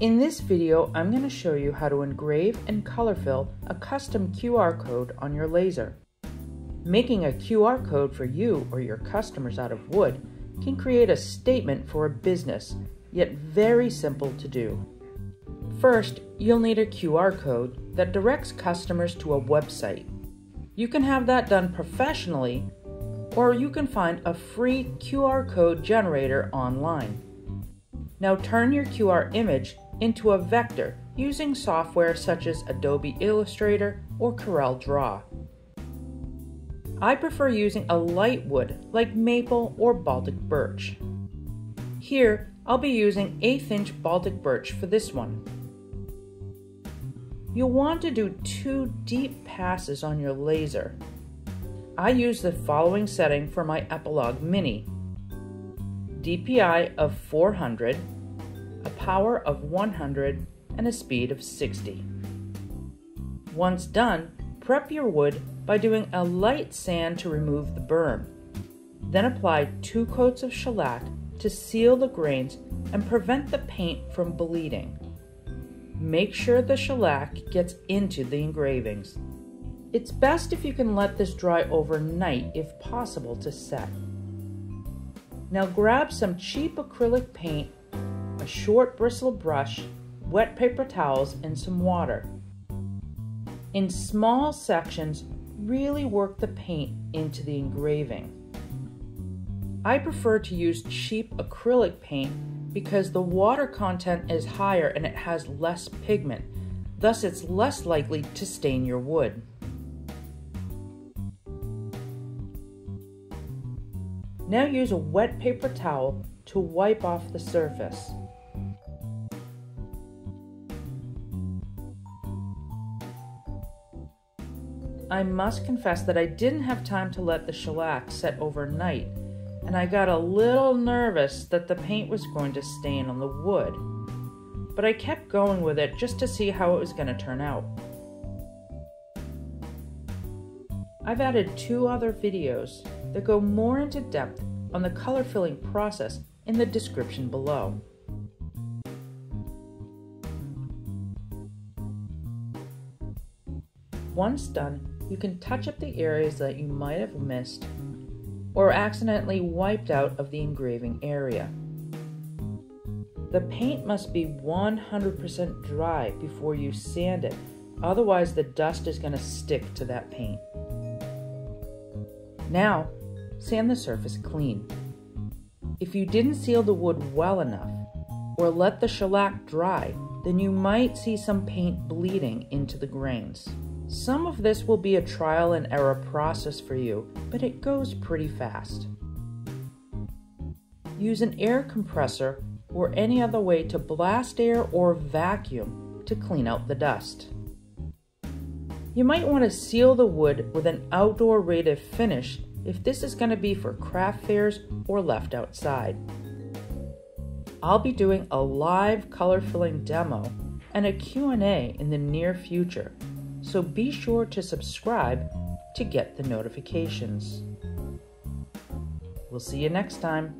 In this video, I'm going to show you how to engrave and color fill a custom QR code on your laser. Making a QR code for you or your customers out of wood can create a statement for a business, yet very simple to do. First, you'll need a QR code that directs customers to a website. You can have that done professionally, or you can find a free QR code generator online. Now turn your QR image into a vector using software such as Adobe Illustrator or Corel Draw. I prefer using a light wood like maple or Baltic birch. Here, I'll be using 8th inch Baltic birch for this one. You'll want to do two deep passes on your laser. I use the following setting for my Epilog Mini. DPI of 400, a power of 100, and a speed of 60. Once done, prep your wood by doing a light sand to remove the berm. Then apply two coats of shellac to seal the grains and prevent the paint from bleeding. Make sure the shellac gets into the engravings. It's best if you can let this dry overnight if possible to set. Now grab some cheap acrylic paint, short bristle brush, wet paper towels, and some water. In small sections, really work the paint into the engraving. I prefer to use cheap acrylic paint because the water content is higher and it has less pigment, thus it's less likely to stain your wood. Now use a wet paper towel to wipe off the surface. I must confess that I didn't have time to let the shellac set overnight and I got a little nervous that the paint was going to stain on the wood. But I kept going with it just to see how it was going to turn out. I've added two other videos that go more into depth on the color filling process in the description below. Once done, you can touch up the areas that you might have missed or accidentally wiped out of the engraving area. The paint must be 100% dry before you sand it, otherwise the dust is going to stick to that paint. Now, sand the surface clean. If you didn't seal the wood well enough, or let the shellac dry, then you might see some paint bleeding into the grains. Some of this will be a trial and error process for you, but it goes pretty fast. Use an air compressor or any other way to blast air or vacuum to clean out the dust. You might want to seal the wood with an outdoor rated finish if this is going to be for craft fairs or left outside. I'll be doing a live color filling demo and a Q&A in the near future so be sure to subscribe to get the notifications. We'll see you next time.